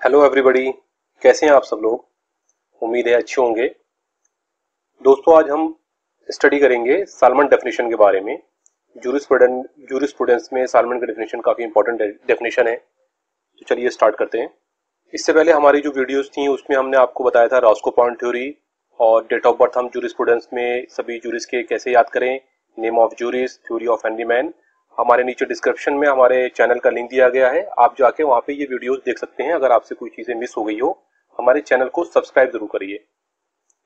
Hello everybody कैसे हैं आप सब लोग? उम्मीद है अच्छे होंगे। दोस्तों, आज हम स्टडी करेंगे सालमन डेफिनेशन के बारे में। जूरिस स्टूडेंट्स में सालमन का डेफिनेशन काफ़ी इंपॉर्टेंट डेफिनेशन है। तो चलिए स्टार्ट करते हैं। इससे पहले हमारी जो वीडियोस थी, उसमें हमने आपको बताया था रॉस्को पॉइंट थ्योरी और डेट ऑफ़ बर्थ हम जूरिस में सभी जूरिस के कैसे याद करें। Name of jurist theory of एंडीमैन हमारे नीचे डिस्क्रिप्शन में हमारे चैनल का लिंक दिया गया है। आप जाके वहाँ पे ये वीडियोस देख सकते हैं। अगर आपसे कोई चीज़ें मिस हो गई हो, हमारे चैनल को सब्सक्राइब ज़रूर करिए,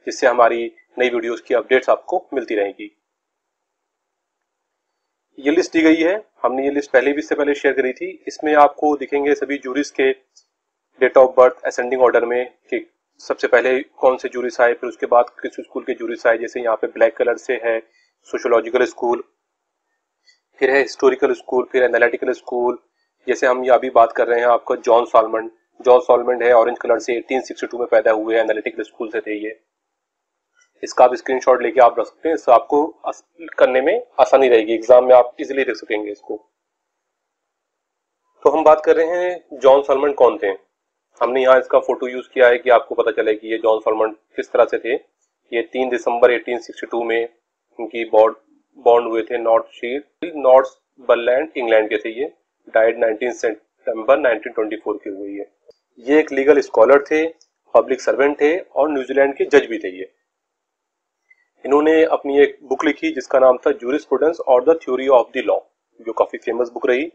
जिससे हमारी नई वीडियोस की अपडेट्स आपको मिलती रहेगी। ये लिस्ट दी गई है। हमने ये लिस्ट पहले भी इससे पहले शेयर करी थी। इसमें आपको दिखेंगे सभी जूरिस के date of birth ascending order में, कि सबसे पहले कौन से जूरिस आए, फिर उसके बाद किस स्कूल के जूरिस आए, जैसे यहाँ पे ब्लैक कलर से है सोशोलॉजिकल स्कूल फिर है हिस्टोरिकल स्कूल फिर एनालिटिकल स्कूल जैसे हम अभी बात कर रहे हैं आपका जॉन सॉलमंड जॉन सॉलमंड है ऑरेंज कलर से 1862 में पैदा हुए एनालिटिकल स्कूल से थे ये। इसका आप स्क्रीनशॉट लेके आप रख सकते हैं इससे आपको करने में आसानी रहेगी। एग्ज़ाम में आप इजिली देख सकेंगे इसको। तो हम बात कर रहे हैं जॉन सॉलमंड कौन थे? हमने यहाँ इसका फ़ोटो यूज़ किया है कि आपको पता चले कि ये जॉन सॉलमंड किस तरह से थे। ये तीन दिसंबर 1862 में इनकी बॉर्ड बॉन्ड हुए थे नॉर्थ शीर, नॉर्थ बलैंड, इंग्लैंड के थे ये। डाइड 19 सितंबर 1924 के हुए ये। ये एक लीगल स्कॉलर थे पब्लिक सर्वेंट थे और न्यूजीलैंड के जज भी थे ये। इन्होंने अपनी एक बुक लिखी जिसका नाम था जूरिस्प्रूडेंस और the theory of the law जो काफ़ी फ़ेमस बुक रही।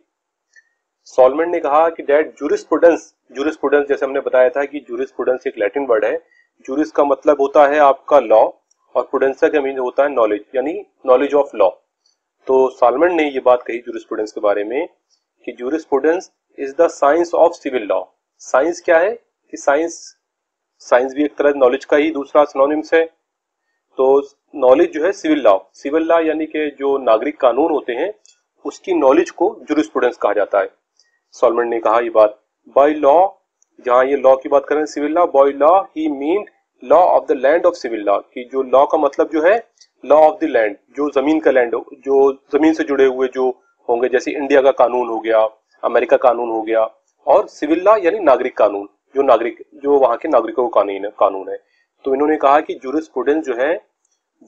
सॉलमेंट ने कहा कि डैड जूरिस्प्रूडेंस जूरिस्प्रूडेंस जैसे हमने बताया था कि जूरिस्प्रूडेंस एक लैटिन वर्ड है। जूरिस का मतलब होता है आपका लॉ और प्रोडेंसा का मीन होता है नॉलेज यानी नॉलेज ऑफ़ लॉ तो सालमन ने ये बात कही जूरिस्प्रूडेंस के बारे में कि jurisprudence is the science of civil law science क्या है? कि साइंस साइंस भी एक तरह नॉलेज का ही दूसरा सिनोनिम्स है. तो नॉलेज जो है सिविल लॉ सिविल लॉ यानी कि जो नागरिक कानून होते हैं, उसकी नॉलेज को जूरिस्प्रूडेंस कहा जाता है. सॉलमन ने कहा ये बात बाय लॉ जहाँ ये लॉ की बात करें civil law by law he mean law of the land of civil law की जो लॉ का मतलब जो है लॉ ऑफ़ द लैंड जो ज़मीन का लैंड जो ज़मीन से जुड़े हुए जो होंगे, जैसे इंडिया का कानून हो गया अमेरिका कानून हो गया, और सिविल लॉ यानी नागरिक कानून, जो नागरिक, जो वहाँ के नागरिकों का कानून है कानून है। तो इन्होंने कहा कि जूरिस्प्रूडेंस जो है,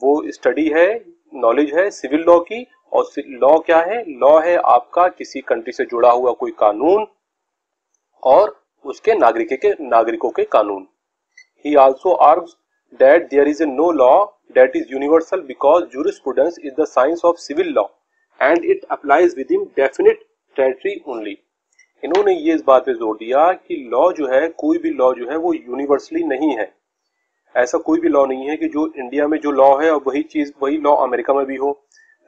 वो स्टडी है नॉलेज है सिविल लॉ की, और लॉ क्या है? लॉ है आपका किसी कंट्री से जुड़ा हुआ कोई कानून, और उसके नागरिक के, नागरिकों के कानून। He also argues that there is a no law that is universal because jurisprudence is the science of civil law and it applies within definite territory only. इन्होंने ये इस बात पे ज़ोर दिया कि लॉ जो है, कोई भी लॉ जो है, वो यूनिवर्सली नहीं है। ऐसा कोई भी लॉ नहीं है कि जो इंडिया में जो लॉ है और वही चीज़, वही लॉ अमेरिका में भी हो।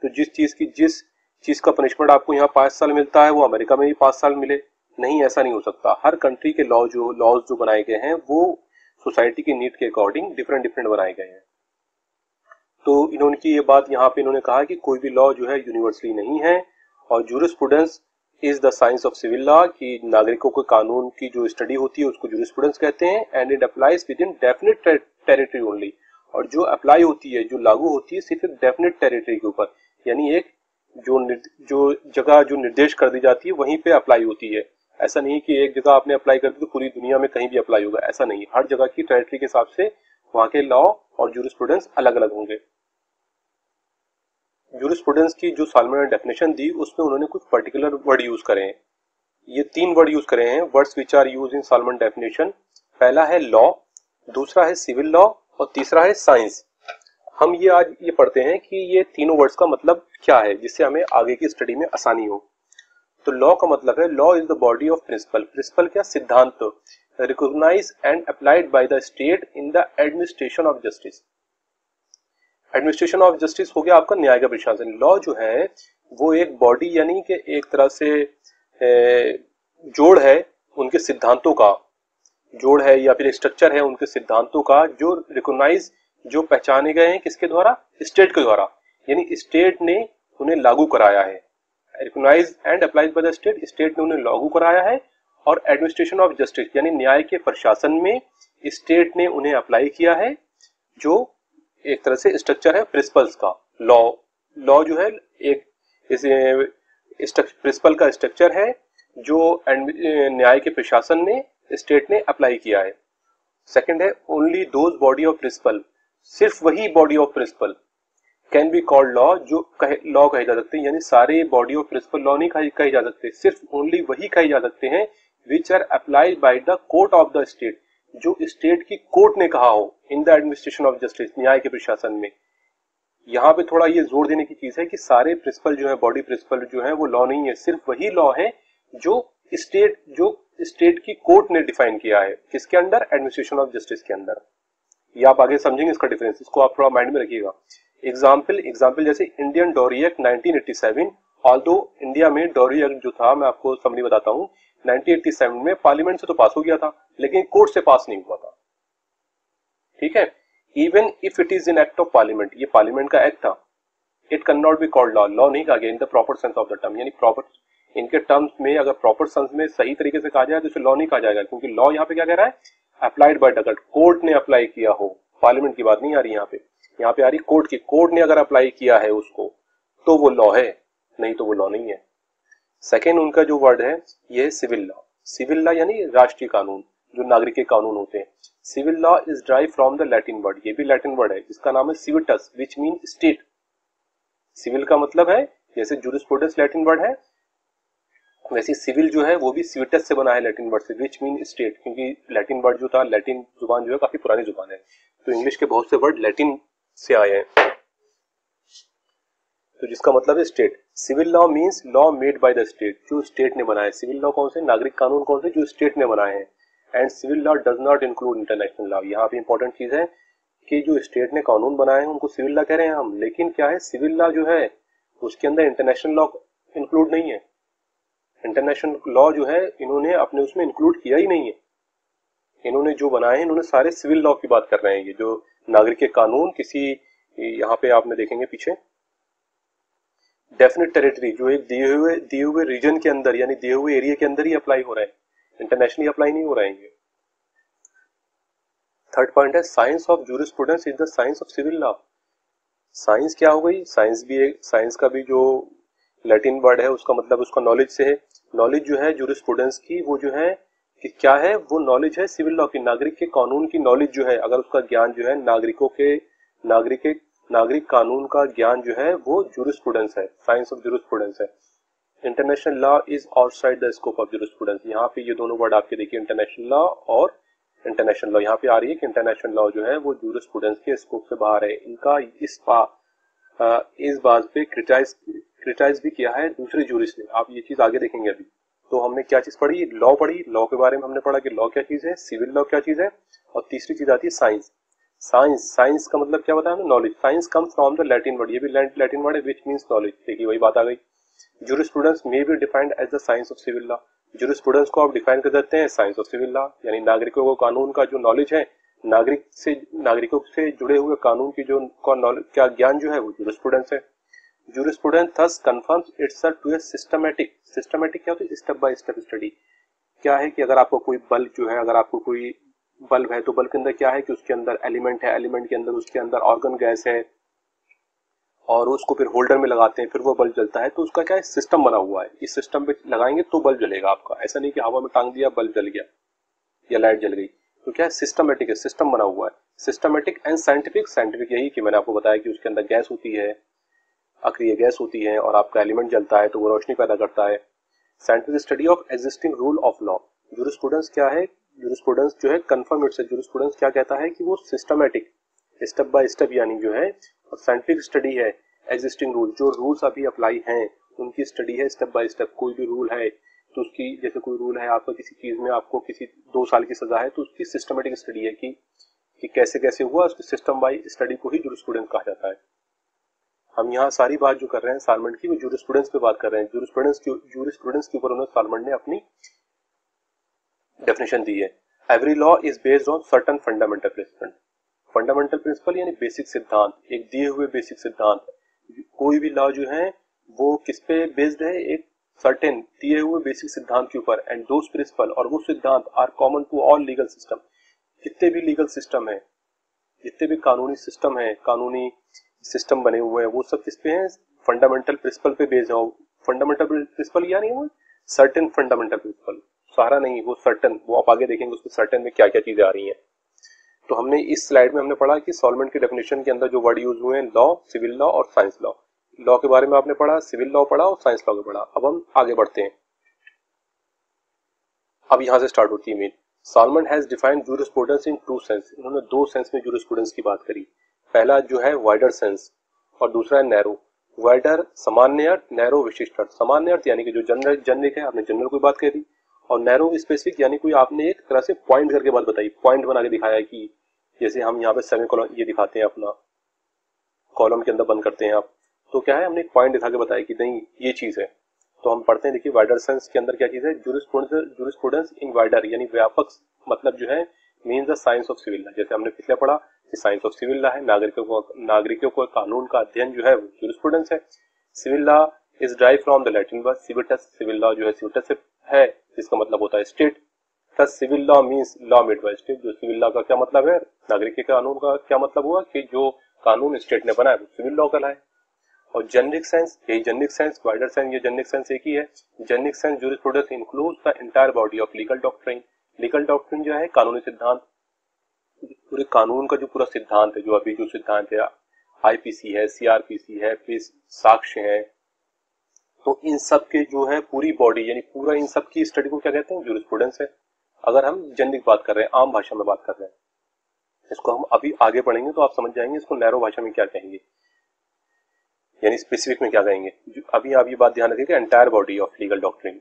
तो जिस चीज़ की, जिस चीज़ का पनिशमेंट आपको यहाँ पाँच साल मिलता है, वो अमेरिका में भी पाँच साल मिले। नहीं, ऐसा नहीं हो सकता। हर कंट्री के लॉ जो लॉज जो बनाए गए हैं, वो सोसाइटी की नीड के अकॉर्डिंग डिफरेंट डिफरेंट बनाए गए हैं। तो इन्होंने की ये बात यहाँ पे इन्होंने कहा कि कोई भी लॉ जो है यूनिवर्सली नहीं है और jurisprudence is the science of civil law कि नागरिकों के कानून की जो स्टडी होती है उसको जूरिस्प्रूडेंस कहते हैं and it applies with in definite territory only और जो अप्लाई होती है, जो लागू होती है सिर्फ़ डेफिनेट टेरिटरी के ऊपर। यानी एक जो जो जगह जो निर्देश कर दी जाती है, वहीं पे अप्लाई होती है। ऐसा नहीं कि एक जगह आपने अप्लाई कर दी तो पूरी दुनिया में कहीं भी अप्लाई होगा, ऐसा नहीं हर जगह की टेरिटरी के हिसाब से वहाँ के लॉ और जूरिस्प्रूडेंस अलग अलग होंगे। जूरिस्प्रूडेंस की जो सालमन ने डेफिनेशन दी, उसमें उन्होंने कुछ पर्टिकुलर वर्ड यूज़ करे हैं। ये तीन वर्ड यूज़ करे हैं। Words which are use in Salmond definition पहला है लॉ दूसरा है सिविल लॉ और तीसरा है साइंस हम ये आज ये पढ़ते हैं कि ये तीनों वर्ड्स का मतलब क्या है, जिससे हमें आगे की स्टडी में आसानी हो। तो लॉ का मतलब है law is the body of principle principle क्या? सिद्धांत. Recognize and applied by the state in the administration of justice administration of justice हो गया आपका न्याय का प्रशासन. लॉ जो है, वो एक बॉडी यानी कि एक तरह से जोड़ है उनके सिद्धांतों का. जोड़ है या फिर स्ट्रक्चर है उनके सिद्धांतों का जो रिकोगनाइज जो पहचाने गए हैं किसके द्वारा? स्टेट के द्वारा. यानी स्टेट ने उन्हें लागू कराया है. Recognise and applies by the state state ने उन्हें लागू कराया है और एडमिनिस्ट्रेशन ऑफ़ जस्टिस यानी न्याय के प्रशासन में स्टेट ने उन्हें अप्लाई किया है, जो एक तरह से स्ट्रक्चर है प्रिंसिपल्स का। लॉ लॉ जो है, एक प्रिंसिपल का स्ट्रक्चर है, जो न्याय के प्रशासन ने स्टेट ने अप्लाई किया है। सेकंड है only those body of principle सिर्फ़ वही body of principle can be called law जो कहे लॉ कहे जा सकते हैं, यानी सारे बॉडी ऑफ़ प्रिंसिपल लॉ नहीं कहे जा सकते, सिर्फ़ ओनली वही कहे जा सकते हैं which are applied by the court of the state जो स्टेट की कोर्ट ने कहा हो in the administration of justice न्याय के प्रशासन में। यहाँ पे थोड़ा ये ज़ोर देने की चीज़ है कि सारे प्रिंसिपल जो है बॉडी प्रिंसिपल जो है, वो लॉ नहीं है, सिर्फ़ वही लॉ है, जो स्टेट जो स्टेट की कोर्ट ने डिफाइन किया है, किसके अंडर एडमिनिस्ट्रेशन ऑफ़ जस्टिस के अंदर। ये आप आगे समझेंगे इसका डिफरेंस इसको आप थोड़ा माइंड में रखिएगा। एग्ज़ाम्पल एग्ज़ाम्पल जैसे Indian dowry act 1987 although India में डोरी एक्ट जो था, मैं आपको समरी बताता हूँ 1987 में पार्लियामेंट से तो पास हो गया था, लेकिन कोर्ट से पास नहीं हुआ था। ठीक है? Even if it is in act of parliament ये पार्लियामेंट का एक्ट था it can not be called law law नहीं कहा गया in the proper sense of the term यानी प्रॉपर इनके टर्म्स में, अगर प्रॉपर सेंस में सही तरीके से कहा जाए तो इसे लॉ नहीं कहा जाएगा, क्योंकि लॉ यहाँ पे क्या कह रहा है? अप्लाइड बाय डकट कोर्ट ने अप्लाई किया हो। पार्लियामेंट की बात नहीं आ रही यहाँ पे। यहाँ पे आ रही कोर्ट की कोर्ट ने अगर अप्लाई किया है उसको तो वो लॉ है, नहीं तो वो लॉ नहीं है। सेकेंड उनका जो वर्ड है, ये सिविल लॉ सिविल लॉ यानी राष्ट्रीय कानून, जो नागरिक के कानून होते हैं। Civil law is drive from the Latin word ये भी लैटिन वर्ड है। जिसका नाम है civitas which mean state civil का मतलब है, जैसे जूरिस्प्रूडेंस लैटिन वर्ड है, वैसे सिविल जो है, वो भी सिविटस से बना है लैटिन वर्ड से विच मीन स्टेट क्योंकि लैटिन वर्ड जो था लैटिन ज़ुबान जो है, काफ़ी पुरानी ज़ुबान है। तो इंग्लिश के बहुत से वर्ड लैटिन से आए हैं। तो जिसका मतलब है state civil law means law made by the state जो स्टेट ने बनाया सिविल लॉ कौन से? नागरिक कानून कौन से? जो स्टेट ने बनाए हैं। And civil law does not include international law यहाँ पे इंपॉर्टेंट चीज़ है कि जो स्टेट ने कानून बनाए हैं, उनको सिविल लॉ कह रहे हैं हम। लेकिन क्या है? सिविल लॉ जो है, उसके अंदर इंटरनेशनल लॉ इंक्लूड नहीं है। इंटरनेशनल लॉ जो है, इन्होंने अपने उसमें इंक्लूड किया ही नहीं है। इन्होंने जो बनाए हैं, इन्होंने सारे सिविल लॉ की बात कर रहे हैं ये। जो नागरिक कानून किसी यहाँ पे आपने देखेंगे पीछे। डेफिनेट टेरिटरी जो एक दिए हुए दिए हुए रीजन के अंदर, यानी दिए हुए एरिया के अंदर ही अप्लाई हो रहा है। इंटरनेशनली अप्लाई नहीं हो रहे हैं थर्ड पॉइंट है science of jurisprudence is the science of civil law science क्या हो गई? साइंस भी एक साइंस का भी जो लैटिन वर्ड है, उसका मतलब उसका नॉलेज से है। नॉलेज जो है जूरिस्प्रूडेंस की, वो जो है कि क्या है वो नॉलेज है सिविल लॉ की नागरिक के कानून की नॉलेज जो है अगर उसका ज्ञान जो है नागरिकों के नागरिक के नागरिक कानून का ज्ञान जो है वो जूरिस्प्रूडेंस है साइंस ऑफ़ जूरिस्प्रूडेंस है। International law is outside the scope of jurisprudence यहाँ पे ये दोनों वर्ड आपके देखिए इंटरनेशनल लॉ और इंटरनेशनल लॉ यहाँ पे आ रही है कि इंटरनेशनल लॉ जो है वो जूरिस्प्रूडेंस के स्कोप से बाहर है। इनका इस बा, इस बात पे क्रिटाइज क्रिटाइज भी किया है दूसरे जूरिस्ट ने। आप ये चीज़ आगे देखेंगे अभी। तो हमने क्या चीज़ पढ़ी? लॉ पढ़ी। लॉ के बारे में हमने पढ़ा कि लॉ क्या चीज़ है? सिविल लॉ क्या चीज़ है? और तीसरी चीज़ आती है साइंस साइंस साइंस का मतलब क्या बताया knowledge science come from the Latin word ये भी लैटिन वर्ड है विच मीन्स नॉलेज देखिए, वही बात आ गई। Jurisprudence may be defined as the science of civil law jurisprudence को आप डिफाइन कर देते हैं साइंस ऑफ़ सिविल लॉ यानी नागरिकों को कानून का जो नॉलेज है, नागरिक से, नागरिकों से जुड़े हुए कानून की जो, का क्या ज्ञान जो है, वो जूरिस्प्रूडेंस है। Jurisprudence thus confirms itself to a systematic systematic क्या होता है? स्टेप बाय स्टेप स्टडी क्या है कि अगर आपको कोई बल्ब जो है, अगर आपको कोई बल्ब है तो बल्ब के अंदर क्या है कि उसके अंदर एलिमेंट है एलिमेंट के अंदर उसके अंदर ऑर्गन गैस है, और उसको फिर होल्डर में लगाते हैं, फिर वो बल्ब जलता है तो उसका क्या है? सिस्टम बना हुआ है। इस सिस्टम पे लगाएँगे तो बल्ब जलेगा आपका। ऐसा नहीं कि हवा में टांग दिया, बल्ब जल गया, या लाइट जल गई। तो क्या है? सिस्टमेटिक है सिस्टम बना हुआ है। सिस्टमेटिक एंड साइंटिफिक साइंटिफिक यही कि मैंने आपको बताया कि उसके अंदर गैस होती है अक्रिय गैस होती है और आपका एलिमेंट जलता है तो वो रोशनी पैदा करता है। Scientific study of existing rule of law jurisprudence क्या है? जूरिस्प्रूडेंस जो है कंफर्म इट्स जूरिस्प्रूडेंस क्या कहता है कि वो सिस्टमेटिक स्टेप बाय स्टेप यानी जो है साइंटिफिक स्टडी है एग्जिस्टिंग रूल जो रूल्स अभी अप्लाई हैं, उनकी स्टडी है स्टेप बाय स्टेप कोई भी रूल है तो उसकी, जैसे कोई रूल है, आपका किसी चीज़ में आपको किसी दो साल की सजा है तो उसकी सिस्टमेटिक स्टडी है कि कि कैसे कैसे हुआ, उसकी सिस्टम बाई स्टडी को ही जूरिस्प्रूडेंस कहा जाता है। हम यहाँ सारी बात जो कर रहे हैं सालमेंट की, वो जूरिस्प्रूडेंस पे बात कर रहे हैं। जूरिस्प्रूडेंस जूरिस्प्रूडेंस के ऊपर उन्होंने सालमेंट ने अपनी डेफिनेशन दी है। Every law is based on certain fundamental principle fundamental principle यानी बेसिक सिद्धांत, एक दिए हुए बेसिक सिद्धांत। कोई भी लॉ जो है, वो किस पे बेस्ड है? एक सर्टेन दिए हुए बेसिक सिद्धांत के ऊपर। एंड दोस प्रिंसिपल और वो सिद्धांत are common to all legal system जितने भी लीगल सिस्टम है, जितने भी कानूनी सिस्टम है, कानूनी सिस्टम बने हुए हैं, वो सब किस पे हैं? फंडामेंटल प्रिंसिपल पे बेस्ड है। फंडामेंटल प्रिंसिपल यानी वो सर्टेन फंडामेंटल प्रिंसिपल सारा नहीं, वो सर्टन वो आप आगे देखेंगे उसमें सर्टन में क्या क्या चीज़ें आ रही हैं। तो हमने इस स्लाइड में हमने पढ़ा कि सॉल्वेंट के डेफिनेशन के अंदर जो वर्ड यूज़ हुए हैं लॉ सिविल लॉ और साइंस लॉ लॉ के बारे में आपने पढ़ा सिविल लॉ पढ़ा और साइंस लॉ के पढ़ा। अब हम आगे बढ़ते हैं। अब यहाँ से स्टार्ट होती है main Salmond has defined jurisprudence in two sense इन्होंने दो सेंस में जूरिस्प्रूडेंस की बात करी। पहला जो है वाइडर सेंस और दूसरा है नैरो वाइडर सामान्य अर्थ नैरो विशिष्ट अर्थ. सामान्य अर्थ यानी कि जो जनरल जनरिक है, आपने जनरल कोई बात कह दी. और नैरो स्पेसिफिक यानी कोई आपने एक तरह से पॉइंट करके बात बताई. पॉइंट बना के दिखाया कि जैसे हम यहाँ पे सेवन कॉलम ये दिखाते हैं अपना. कॉलम के अंदर बंद करते हैं आप. तो क्या है, हमने एक पॉइंट दिखा के बताया कि नहीं, ये चीज़ है. तो हम पढ़ते हैं, देखिए वाइडर सेंस के अंदर क्या चीज़ है? जूरिस्प्रूडेंस इन वाइडर यानी व्यापक मतलब जो है mean the science of civil जैसे हमने पिछले पढ़ा कि साइंस ऑफ़ सिविल लॉ है, नागरिकों को नागरिकों को कानून का अध्ययन जो है जूरिस्प्रूडेंस है। Civil law is drive from the Latin word civitas civil law जो है सिविटस है, जिसका मतलब होता है state thus civil law means law made by state जो सिविल लॉ का क्या मतलब है? नागरिक के कानून का क्या मतलब हुआ कि जो कानून स्टेट ने बनाया, वो सिविल लॉ कहलाए। और जेनरिक सेंस यही जेनरिक सेंस वाइडर सेंस ये जेनरिक सेंस एक ही है। Generic sense jurisprudence includes the entire body of legal doctrine legal doctrine जो है, कानूनी सिद्धांत पूरे कानून का जो पूरा सिद्धांत है, जो अभी जो सिद्धांत है आईपीसी है सीआरपीसी है, फिर साक्ष्य है तो इन सब के जो है पूरी बॉडी यानी पूरा इन सब की स्टडी को क्या कहते हैं? जूरिस्प्रूडेंस है। अगर हम जेनरिक बात कर रहे हैं, आम भाषा में बात कर रहे हैं, इसको हम अभी आगे पढ़ेंगे तो आप समझ जाएँगे इसको नैरो भाषा में क्या कहेंगे। यानी स्पेसिफिक में क्या कहेंगे? अभी आप ये बात ध्यान रखिए entire body of legal doctrine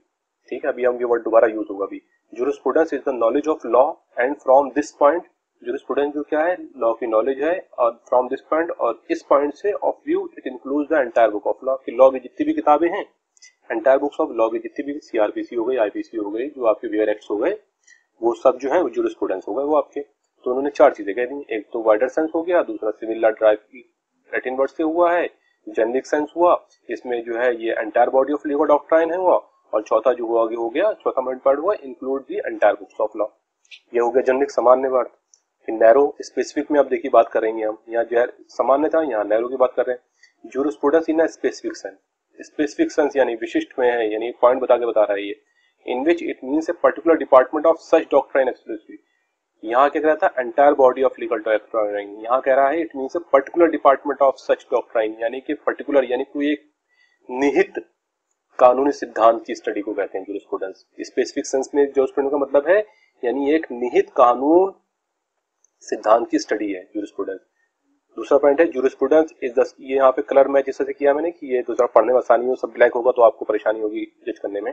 ठीक है? अभी हम ये वर्ड दोबारा यूज़ होगा अभी। Jurisprudence is the knowledge of law and from this point जो क्या है लॉ की नॉलेज है, और फ्रॉम दिस पॉइंट और इस पॉइंट से of view it includes the entire book of law की लॉ की जितनी भी किताबें हैं एंटायर बुक्स ऑफ़ लॉ की जितनी भी सीआरपीसी हो गई आईपीसी हो गई, जो आपके वेयर एक्ट्स हो गए, वो सब जो है, वो जूरिस्प्रूडेंस हो गए, वो आपके। तो उन्होंने चार चीज़ें कह दी। एक तो वाइडर सेंस हो गया, दूसरा civil law drive Latin word से हुआ है जेनरिक सेंस हुआ, इसमें जो है ये entire body of legal doctrine है हुआ और चौथा जो हुआ हो गया, चौथा मेन पार्ट हुआ include the entire books of law ये हो गया जेनरिक सामान्य वर्ड नैरो स्पेसिफिक में अब देखिए बात करेंगे हम। यहाँ जो है, सामान्य यहाँ नैरो की बात कर रहे हैं। Jurisprudence in specific sense specific sense यानी विशिष्ट में है, यानी पॉइंट बता के बता रहा है ये। In which it means a particular department of such doctrine exclusive यहाँ क्या कह रहा था? Entire body of legal doctrine यहाँ कह रहा है it means a particular department of such doctrine यानी कि पर्टिकुलर यानी कोई एक निहित कानूनी सिद्धांत की स्टडी को कहते हैं जूरिस्प्रूडेंस स्पेसिफिक सेंस में जूरिस्प्रूडेंस का मतलब है, यानी एक निहित कानून सिद्धांत की स्टडी है जूरिस्प्रूडेंस दूसरा पॉइंट है जूरिस्प्रूडेंस इज़ द ये यहाँ पे कलर मैच जैसे किया मैंने कि ये दूसरा पढ़ने में आसानी हो, सब ब्लैक होगा तो आपको परेशानी होगी जज करने में।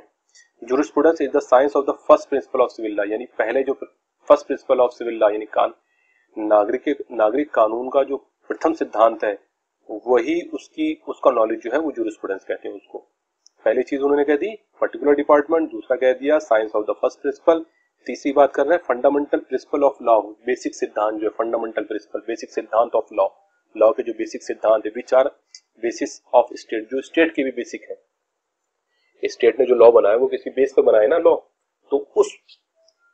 Jurisprudence is the science of the first principle of civil law यानी पहले जो first principle of civil law यानी कान, नागरिक नागरिक कानून का जो प्रथम सिद्धांत है, वही उसकी, उसका नॉलेज जो है वो जूरिस्प्रूडेंस कहते हैं उसको। पहली चीज़ उन्होंने कह दी पर्टिकुलर डिपार्टमेंट दूसरा कह दिया science of the first principle तीसरी बात कर रहे हैं fundamental principle of law basic सिद्धांत जो है फंडामेंटल प्रिंसिपल बेसिक सिद्धांत ऑफ़ लॉ लॉ के जो बेसिक सिद्धांत है which are basis of state जो स्टेट के भी बेसिक है. स्टेट ने जो लॉ बनाया, वो किसी बेस पे बनाया ना लॉ तो उस,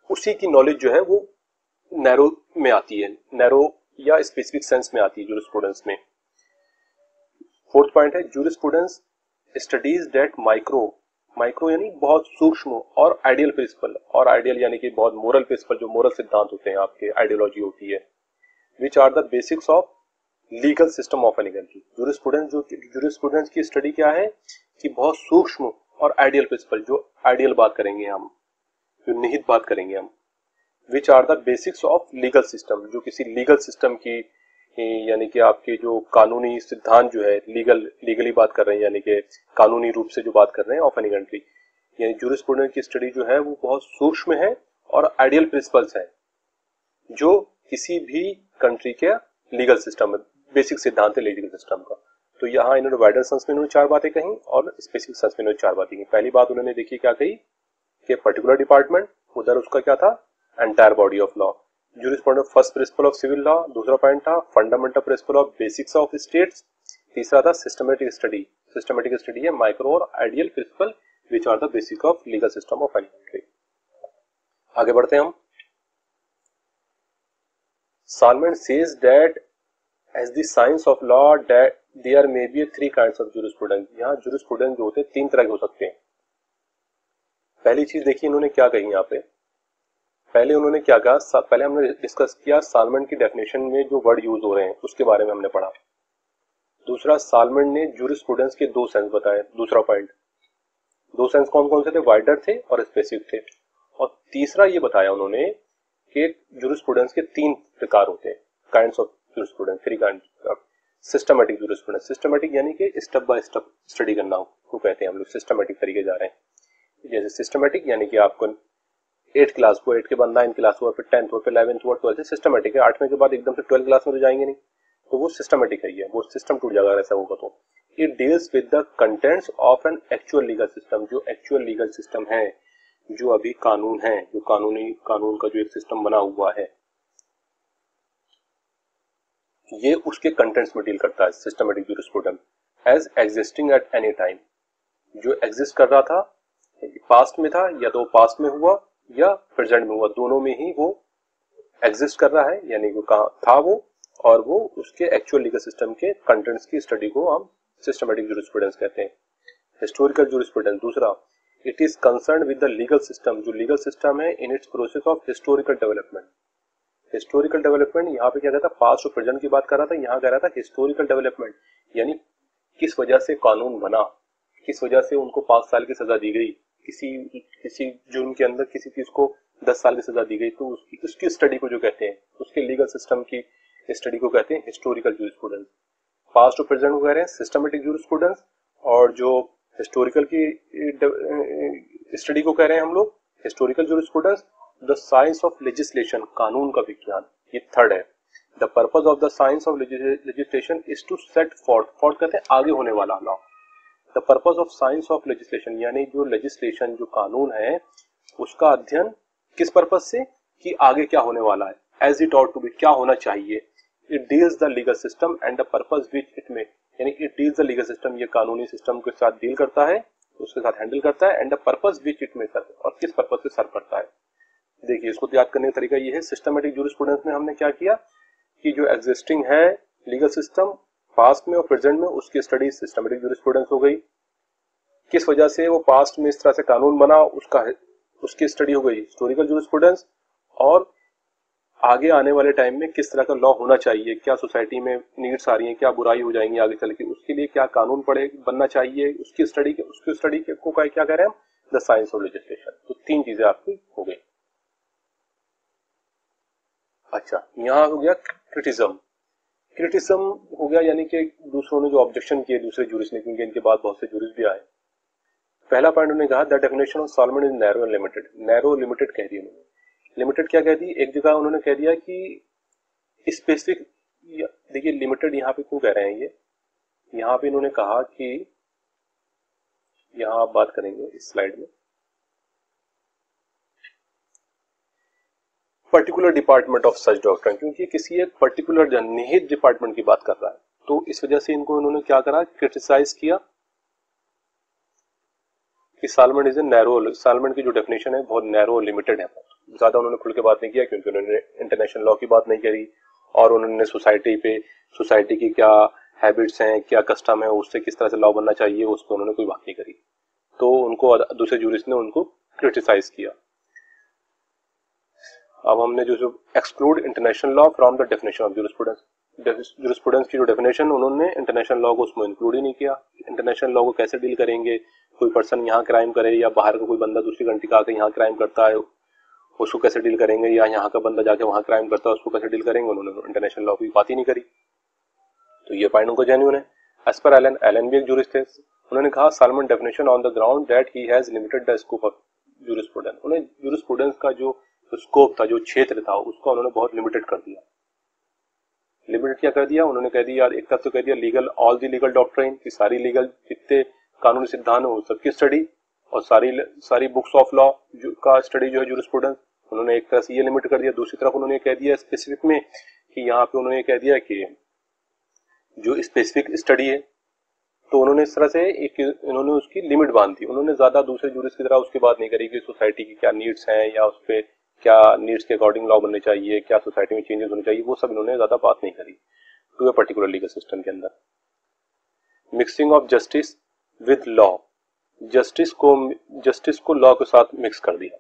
उसी की नॉलेज जो है, वो नैरो में आती है. नैरो या स्पेसिफिक सेंस में आती है जूरिस्प्रूडेंस में. फोर्थ पॉइंट है jurisprudence studies that micro micro यानी बहुत सूक्ष्म और आइडियल प्रिंसिपल, और आइडियल यानी कि बहुत मोरल प्रिंसिपल जो मोरल सिद्धांत होते हैं, आपके आइडियोलॉजी होती है which are the basics of legal system of any country jurisprudence जो जूरिस्प्रूडेंस की स्टडी क्या है? कि बहुत सूक्ष्म और आइडियल प्रिंसिपल जो आइडियल बात करेंगे हम, जो निहित बात करेंगे हम which are the basics of legal system जो किसी लीगल सिस्टम की यानी कि आपके जो कानूनी सिद्धांत जो है लीगल लीगली बात कर रहे हैं, यानी कि कानूनी रूप से जो बात कर रहे हैं ऑफ़ एनी कंट्री यानी जूरिस्प्रूडेंस की स्टडी जो है वो बहुत सूक्ष्म है और आइडियल प्रिंसिपल्स है, जो किसी भी कंट्री के लीगल सिस्टम में बेसिक सिद्धांत है लीगल सिस्टम का। तो यहाँ इन्होंने वाइडर सेंस में इन्होंने चार बातें कही और स्पेसिफिक सेंस में इन्होंने चार बातें कही। पहली बात उन्होंने देखी क्या कही कि पर्टिकुलर डिपार्टमेंट उधर उसका क्या था? Entire body of law jurisprudence first principle of civil law दूसरा पॉइंट था fundamental principle of basics of states तीसरा था सिस्टमेटिक स्टडी सिस्टमेटिक स्टडी है माइक्रो और ideal principle which are the basic of legal system of any country आगे बढ़ते हैं हम। Salmond says that as the science of law that there may be three kinds of jurisprudence यहाँ jurisprudence जो होते हैं, तीन तरह के हो सकते हैं। पहली चीज़ देखिए इन्होंने, क्या कही यहाँ पे? पहले उन्होंने क्या कहा? पहले हमने डिस्कस किया सालमेंट की डेफिनेशन में जो वर्ड यूज़ हो रहे हैं, उसके बारे में हमने पढ़ा। दूसरा सालमेंट ने जूरिस्प्रूडेंस के दो सेंस बताए। दूसरा पॉइंट दो सेंस कौन कौन से थे? वाइडर थे और स्पेसिफिक थे। और तीसरा ये बताया उन्होंने कि जूरिस्प्रूडेंस के तीन प्रकार होते हैं। Kinds of jurisprudence three kind systematic jurisprudence systematic यानी कि स्टेप बाय स्टेप स्टडी करना को कहते हैं हम लोग। सिस्टमेटिक तरीके जा रहे हैं। जैसे सिस्टमेटिक यानी कि आपको एट क्लास को एट के बाद नाइन क्लास हुआ, फिर टेंथ हुआ, फिर इलेवेंथ हुआ ट्वेल्थ सिस्टमेटिक है। आठवें के बाद एकदम से ट्वेल्थ क्लास में तो जाएँगे नहीं। तो वो सिस्टमेटिक है वो सिस्टम टूट जाएगा ऐसा होगा तो। It deals with the contents of an actual legal system जो एक्चुअल लीगल सिस्टम है, जो अभी कानून है, जो कानूनी, कानून का जो एक सिस्टम बना हुआ है। ये उसके कंटेंट्स में डील करता है systematic jurisprudence as existing at any time जो एग्जिस्ट कर रहा था पास्ट में था या तो पास्ट में हुआ या प्रेजेंट में हुआ, दोनों में ही वो एग्जिस्ट कर रहा है, यानी वो कहा था वो, और वो उसके एक्चुअल लीगल सिस्टम के कंटेंट्स की स्टडी को हम सिस्टमेटिक जूरिस्प्रूडेंस कहते हैं। हिस्टोरिकल जूरिस्प्रूडेंस दूसरा it is concern with the legal system जो लीगल सिस्टम है in its process of historical development historical development यहाँ पे क्या कहता है पास्ट और प्रेजेंट की बात कर रहा था, यहाँ कह रहा था हिस्टोरिकल डेवलपमेंट यानी किस वजह से कानून बना, किस वजह से उनको पाँच साल की सजा दी गई किसी किसी जुर्म के अंदर किसी चीज़ को दस साल की सजा दी गई तो उसकी उसकी स्टडी को जो कहते हैं, उसके लीगल सिस्टम की स्टडी को कहते हैं हिस्टोरिकल जूरिस्प्रूडेंस पास्ट और प्रेजेंट को कह रहे हैं सिस्टमेटिक जूरिस्प्रूडेंस और जो हिस्टोरिकल की स्टडी को कह रहे हैं हम लोग historical jurisprudence the science of legislation कानून का विज्ञान, ये थर्ड है. The purpose of the science of legislation is to set forth forth कहते हैं आगे होने वाला law the purpose of science of legislation यानी जो लेजिस्लेशन जो कानून है, उसका अध्ययन किस पर्पज से? कि आगे क्या होने वाला है। As it ought to be क्या होना चाहिए? It deals the legal system and the purpose which it में यानी it deals the legal system ये कानूनी सिस्टम के साथ डील करता है, उसके साथ हैंडल करता है and the purpose which it में सर्व और किस पर्पज से सर्व करता है। देखिए, इसको याद करने का तरीका ये है सिस्टमेटिक जूरिस्प्रूडेंस में हमने क्या किया? कि जो एग्जिस्टिंग है लीगल सिस्टम पास्ट में और प्रेजेंट में उसकी स्टडी सिस्टमेटिक जूरिस्प्रूडेंस हो गई। किस वजह से वो पास्ट में इस तरह से कानून बना, उसका उसकी स्टडी हो गई। हिस्टोरिकल जूरिस्प्रूडेंस और आगे आने वाले टाइम में किस तरह का लॉ होना चाहिए, क्या सोसाइटी में नीड्स आ रही हैं, क्या बुराई हो जाएँगी आगे चल के, उसके लिए क्या कानून पड़े, बनना चाहिए, उसकी स्टडी के, उसकी स्टडी के को क्या कह रहे हैं द साइंस ऑफ़ लेजिस्लेशन तो तीन चीज़ें आपकी हो गई। अच्छा यहाँ हो गया क्रिटिज्म क्रिटिज्म हो गया, यानी कि दूसरों ने जो ऑब्जेक्शन किए दूसरे जूरिस ने, क्योंकि इनके बाद बहुत से जूरिस भी आए। पहला पॉइंट उन्होंने कहा the definition of Salmond is narrow limited narrow limited कह दी उन्होंने। लिमिटेड क्या कह दी? एक जगह उन्होंने कह दिया कि स्पेसिफिक देखिए लिमिटेड यहाँ पे क्यों कह रहे हैं ये? यहाँ पे इन्होंने कहा कि, यहाँ आप बात करेंगे इस स्लाइड में particular department of such doctrine क्योंकि ये किसी एक पर्टिकुलर निहित डिपार्टमेंट की बात कर रहा है तो इस वजह से इनको इन्होंने क्या करा क्रिटिसाइज किया कि सालमेंट इज़ ए नैरो सालमेंट की जो डेफिनेशन है, बहुत नैरो लिमिटेड है। ज़्यादा उन्होंने खुल के बात नहीं किया, क्योंकि उन्होंने इंटरनेशनल लॉ की बात नहीं करी, और उन्होंने सोसाइटी पे सोसाइटी की क्या हैबिट्स हैं, क्या कस्टम है, उससे किस तरह से लॉ बनना चाहिए उस पर उन्होंने कोई बात नहीं करी। तो उनको दूसरे जूरिस्ट ने उनको क्रिटिसाइज किया। अब हमने जो exclude international law from the definition of jurisprudence jurisprudence की जो डेफिनेशन उन्होंने इंटरनेशनल लॉ को उसमें इंक्लूड ही नहीं किया। इंटरनेशनल लॉ को कैसे डील करेंगे? कोई पर्सन यहाँ क्राइम करे या बाहर का कोई बंदा दूसरी कंट्री का आकर यहाँ क्राइम करता है, उसको कैसे डील करेंगे? या यहाँ का बंदा जाके वहाँ क्राइम करता है, उसको कैसे डील करेंगे? उन्होंने इंटरनेशनल लॉ की बात ही नहीं करी। तो ये पॉइंट उनको जेन्यून है। एज पर एलन एलन भी एक जूरिस्ट थे। उन्होंने कहा Salmond definition on the ground that he has limited the scope of jurisprudence उन्हें जूरिस्प्रूडेंस का जो स्कोप था, जो क्षेत्र था, उसको उन्होंने बहुत लिमिटेड कर दिया। लिमिटेड क्या कर दिया? उन्होंने कह दिया एक तरफ़ तो कह दिया legal all the legal doctrine की सारी लीगल जितने कानूनी सिद्धांत हो सबकी स्टडी और सारी सारी बुक्स ऑफ़ लॉ का स्टडी जो है जूरिस्प्रूडेंस उन्होंने एक तरह से ये लिमिट कर दिया। दूसरी तरफ़ उन्होंने कह दिया स्पेसिफिक में, कि यहाँ पे उन्होंने कह दिया कि जो स्पेसिफिक स्टडी है तो उन्होंने इस तरह से एक इन्होंने उसकी लिमिट बाँध दी। उन्होंने ज़्यादा दूसरे जूरिस की तरह उसकी बात नहीं करी कि सोसाइटी की क्या नीड्स हैं, या उस पर क्या नीड्स के अकॉर्डिंग लॉ बनने चाहिए, क्या सोसाइटी में चेंजेस होने चाहिए, वो सब इन्होंने ज़्यादा बात नहीं करी to a particular legal system के अंदर। Mixing of justice with law justice को जस्टिस को लॉ के साथ मिक्स कर दिया।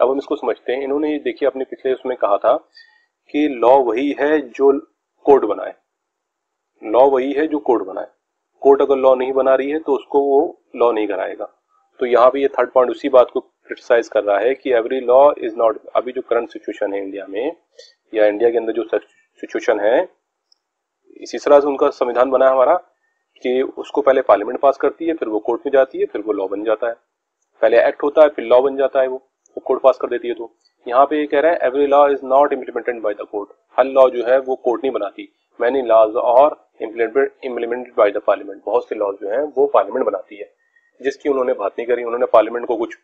अब हम इसको समझते हैं। इन्होंने देखिए, अपने पिछले उसमें कहा था कि लॉ वही है जो कोर्ट बनाए। लॉ वही है जो कोर्ट बनाए। कोर्ट अगर लॉ नहीं बना रही है तो उसको वो लॉ नहीं कराएगा। तो यहाँ पे ये थर्ड पॉइंट उसी बात को क्रिटिसाइज कर रहा है कि एवरी लॉ इज़ नॉट अभी जो करंट सिचुएशन है इंडिया में, या इंडिया के अंदर जो सिचुएशन है, इसी तरह से उनका संविधान बना है हमारा, कि उसको पहले पार्लियामेंट पास करती है, फिर वो कोर्ट में जाती है, फिर वो लॉ बन जाता है। पहले एक्ट होता है, फिर लॉ बन जाता है वो वो कोर्ट पास कर देती है तो। यहाँ पे ये कह रहा है every law is not implemented by the court her law जो है, वो कोर्ट नहीं बनाती। Many laws are implemented by the parliament बहुत से लॉज जो है, वो पार्लियामेंट बनाती है। जिसकी उन्होंने बात नहीं करी, उन्होंने पार्लियामेंट को कुछ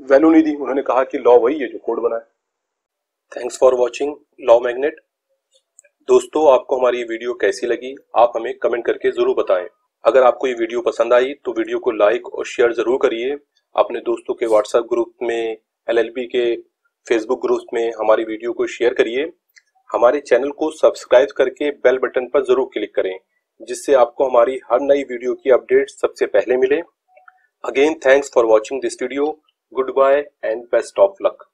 वैल्यू नहीं दी। उन्होंने कहा कि लॉ वही है जो कोर्ट बनाए thanks for watching Law Magnet दोस्तों, आपको हमारी ये वीडियो कैसी लगी, आप हमें कमेंट करके ज़रूर बताएँ। अगर आपको ये वीडियो पसंद आई तो वीडियो को लाइक और शेयर ज़रूर करिए। अपने दोस्तों के व्हाट्सएप ग्रुप में एलएलबी के फेसबुक ग्रुप में हमारी वीडियो को शेयर करिए। हमारे चैनल को सब्सक्राइब करके बेल बटन पर ज़रूर क्लिक करें, जिससे आपको हमारी हर नई वीडियो की अपडेट सबसे पहले मिले। Again thanks for watching this video goodbye and best of luck